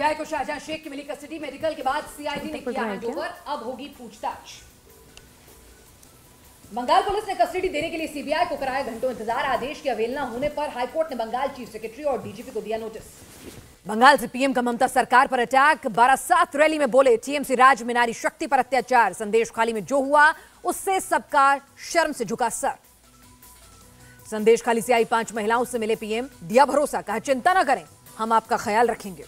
CBI को शाहजहां शेख की मिली custody medical के बाद सीआईडी ने किया हैंडओवर अब होगी पूछताछ। बंगाल पुलिस ने कस्टडी देने के लिए सीबीआई को कराया घंटों इंतज़ार। आदेश की अवहेलना होने पर हाईकोर्ट ने बंगाल चीफ सेक्रेटरी और डीजीपी को दिया नोटिस। बंगाल से पीएम का ममता सरकार पर अटैक। बारासात रैली में बोले टीएमसी राज में नारी शक्ति पर अत्याचार। संदेश खाली में जो हुआ उससे सबका शर्म से झुका सर। संदेश खाली से आई पाँच महिलाओं से मिले पीएम। दिया भरोसा कहा चिंता न करें हम आपका ख्याल रखेंगे।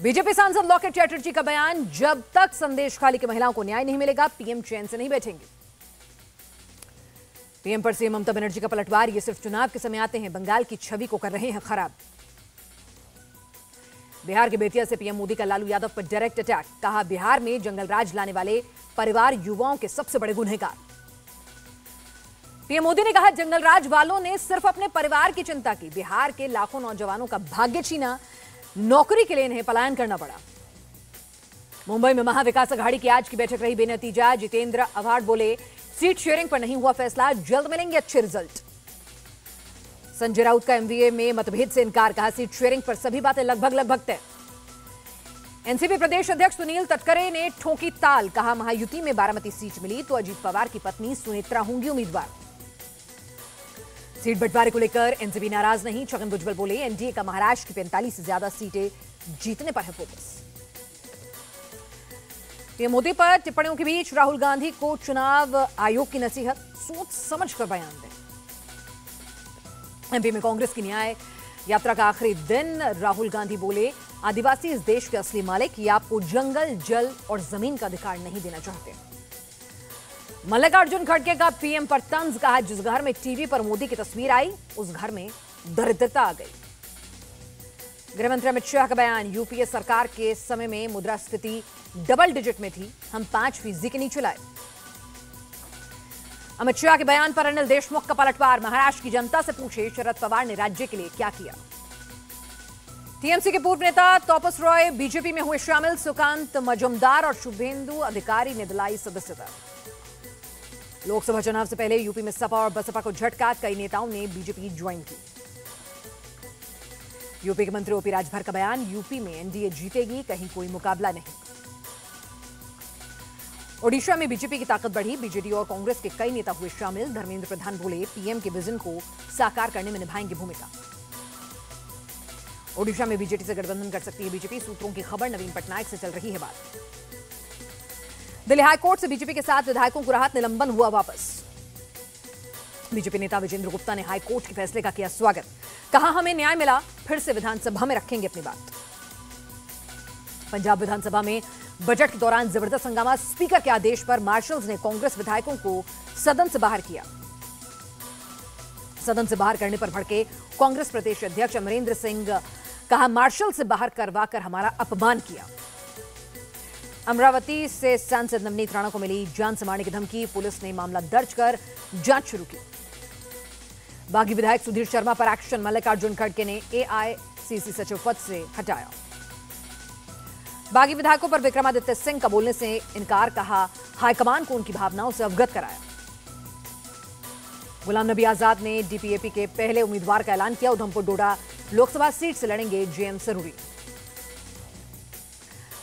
बीजेपी सांसद लॉकेट चैटर्जी का बयान, जब तक संदेश खाली की महिलाओं को न्याय नहीं मिलेगा, पीएम चैन से नहीं बैठेंगे। पीएम पर सीएम ममता बनर्जी का पलटवार, ये सिर्फ़ चुनाव के समय आते हैं, बंगाल की छवि को कर रहे हैं खराब। बिहार के बेतिया से पीएम मोदी का लालू यादव पर डायरेक्ट अटैक, कहा बिहार में जंगल राज लाने वाले परिवार युवाओं के सबसे बड़े गुनहगार। पीएम मोदी ने कहा, जंगल राज वालों ने सिर्फ़ अपने परिवार की चिंता की, बिहार के लाखों नौजवानों का भाग्य छीना नौकरी के लिए इन्हें पलायन करना पड़ा। मुंबई में महाविकास अघाड़ी की आज की बैठक रही बेनतीजा। जितेंद्र अवार्ड बोले, सीट शेयरिंग पर नहीं हुआ फैसला, जल्द मिलेंगे अच्छे रिज़ल्ट। संजय राउत का एमवीए में मतभेद से इनकार, कहा, सीट शेयरिंग पर सभी बातें लगभग लगभग तय। एनसीपी प्रदेश अध्यक्ष सुनील तटकरे ने ठोकी ताल, कहा, महायुति में बारामती सीट मिली तो अजीत पवार की पत्नी सुनेत्रा होंगी उम्मीदवार। सीट बंटवारे को लेकर एनसीपी नाराज़ नहीं, छगन भुजबल बोले, एनडीए का महाराष्ट्र की पैंतालीस से ज़्यादा सीटें जीतने पर है फोकस पीएम मोदी पर टिप्पणियों के बीच राहुल गांधी को चुनाव आयोग की नसीहत, सोच समझ कर बयान दें। एमपी में कांग्रेस की न्याय यात्रा का आखिरी दिन, राहुल गांधी बोले, आदिवासी इस देश के असली मालिक, ये आपको जंगल, जल और ज़मीन का अधिकार नहीं देना चाहते। मल्लिकार्जुन खड़गे का पीएम पर तंज कहा, जिस घर में टीवी पर मोदी की तस्वीर आई, उस घर में दरिद्रता आ गई। गृहमंत्री अमित शाह का बयान, यूपीए सरकार के समय में मुद्रास्फीति डबल डिजिट में थी, हम पाँच फ़ीसदी के नीचे लाए। अमित शाह के बयान पर अनिल देशमुख का पलटवार, महाराष्ट्र की जनता से पूछे, शरद पवार ने राज्य के लिए क्या किया? टीएमसी के पूर्व नेता तोपस रॉय, बीजेपी में हुए शामिल, सुकांत मजुमदार और शुभेंदु अधिकारी ने दिलाई सदस्यता। लोकसभा चुनाव से पहले यूपी में सपा और बसपा को झटका, कई नेताओं ने बीजेपी ज्वाइन की। यूपी के मंत्री ओपी राजभर का बयान, यूपी में एनडीए जीतेगी, कहीं कोई मुकाबला नहीं। ओडिशा में बीजेपी की ताकत बढ़ी, बीजेडी और कांग्रेस के कई नेता हुए शामिल, धर्मेंद्र प्रधान बोले, पीएम के विजन को साकार करने में निभाएँगे भूमिका। ओडिशा में बीजेपी से गठबंधन कर सकती है बीजेपी, सूत्रों की खबर, नवीन पटनायक से चल रही है बात। दिल्ली हाईकोर्ट से बीजेपी के साथ विधायकों को राहत निलंबन हुआ वापस। बीजेपी नेता विजेंद्र गुप्ता ने हाईकोर्ट के फैसले का किया स्वागत। कहा, हमें न्याय मिला, फिर से विधानसभा में रखेंगे अपनी बात। पंजाब विधानसभा में बजट के दौरान ज़बरदस्त हंगामा। स्पीकर के आदेश पर मार्शल्स ने कांग्रेस विधायकों को सदन से बाहर किया। सदन से बाहर करने पर भड़के कांग्रेस प्रदेश अध्यक्ष अमरेंद्र सिंह। कहा, मार्शल से बाहर करवाकर हमारा अपमान किया। अमरावती से सांसद नवनीत राणा को मिली जान से मारने की धमकी, पुलिस ने मामला दर्ज कर जाँच शुरू की। बागी विधायक सुधीर शर्मा पर एक्शन, मल्लिकार्जुन खड़गे ने एआईसीसी सचिव पद से हटाया। बागी विधायकों पर विक्रमादित्य सिंह का बोलने से इनकार कहा, हाईकमान को उनकी भावनाओं से अवगत कराया। गुलाम नबी आज़ाद ने डीपीएपी के पहले उम्मीदवार का ऐलान किया उधमपुर डोडा लोकसभा सीट से लड़ेंगे जेएम सरूरी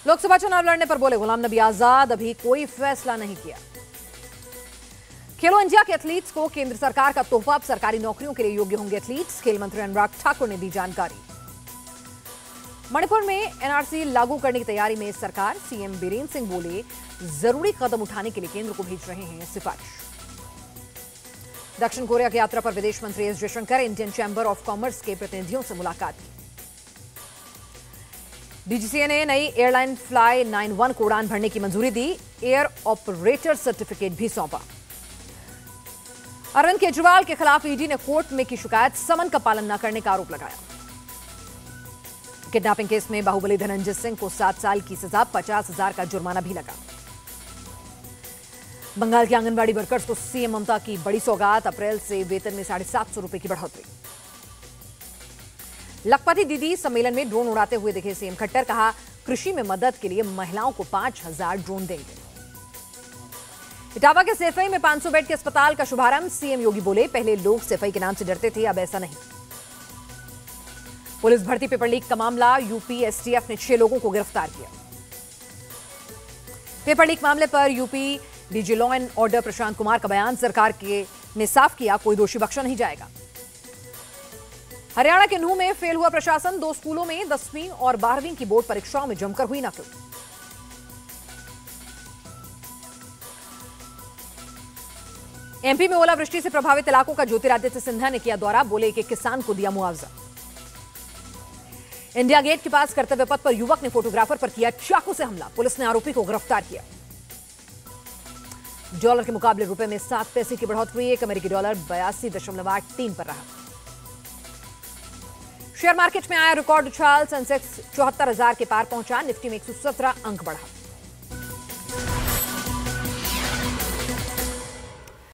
लोकसभा चुनाव लड़ने पर बोले गुलाम नबी आज़ाद, अभी कोई फैसला नहीं किया। खेलो इंडिया के एथलीट्स को केंद्र सरकार का तोहफा, अब सरकारी नौकरियों के लिए योग्य होंगे एथलीट्स, खेल मंत्री अनुराग ठाकुर ने दी जानकारी। मणिपुर में एनआरसी लागू करने की तैयारी में सरकार, सीएम बीरेन्द्र सिंह बोले, ज़रूरी कदम उठाने के लिए केंद्र को भेज रहे हैं सिफारिश। दक्षिण कोरिया की यात्रा पर विदेश मंत्री S Jaishankar, Indian chamber of commerce के प्रतिनिधियों से मुलाकात की। डीजीसीए ने नई एयरलाइन फ्लाई 91 को उड़ान भरने की मंजूरी दी। एयर ऑपरेटर सर्टिफिकेट भी सौंपा। अरविंद केजरीवाल के खिलाफ ईडी ने कोर्ट में की शिकायत, समन का पालन न करने का आरोप लगाया। किडनैपिंग केस में बाहुबली धनंजय सिंह को सात साल की सजा, पचास हज़ार का जुर्माना भी लगा। बंगाल के आंगनबाड़ी वर्कर्स को सीएम ममता की बड़ी सौगात, अप्रैल से वेतन में साढ़े सात सौ रुपए की बढ़ोतरी। लखपति दीदी सम्मेलन में ड्रोन उड़ाते हुए दिखे सीएम खट्टर, कहा, कृषि में मदद के लिए महिलाओं को पाँच हज़ार ड्रोन देंगे। इटावा के सेफई में 500 बेड के अस्पताल का शुभारंभ, सीएम योगी बोले, पहले लोग सेफई के नाम से डरते थे, अब ऐसा नहीं। पुलिस भर्ती पेपर लीक का मामला, यूपी एसटीएफ ने छह लोगों को गिरफ़्तार किया। पेपर लीक मामले पर UP DG law and order Prashant Kumar का बयान, सरकार के ने साफ़ किया, कोई दोषी बख्शा नहीं जाएगा। हरियाणा के नूह में फेल हुआ प्रशासन। दो स्कूलों में दसवीं और बारहवीं की बोर्ड परीक्षाओं में जमकर हुई नकल। एमपी में ओलावृष्टि से प्रभावित इलाकों का ज्योतिरादित्य सिंधिया ने किया दौरा, बोले एक किसान को दिया मुआवजा। इंडिया गेट के पास कर्तव्य पथ पर युवक ने फोटोग्राफर पर किया चाकू से हमला, पुलिस ने आरोपी को गिरफ़्तार किया। डॉलर के मुकाबले रुपए में सात पैसे की बढ़ोतरी, एक अमेरिकी डॉलर बयासी दशमलव आठ तीन पर रहा। शेयर मार्केट में आया रिकॉर्ड उछाल सेंसेक्स चौहत्तर हज़ार के पार पहुँचा, निफ्टी में एक सौ सत्रह अंक बढ़ा।